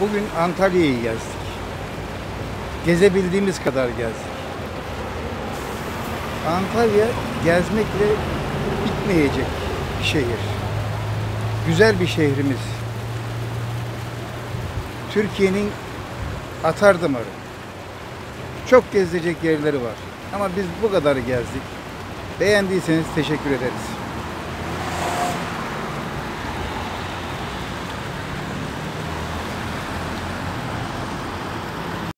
Bugün Antalya'yı gezdik. Gezebildiğimiz kadar gezdik. Antalya gezmekle bitmeyecek bir şehir. Güzel bir şehrimiz. Türkiye'nin atar damarı. Çok gezilecek yerleri var. Ama biz bu kadarı gezdik. Beğendiyseniz teşekkür ederiz.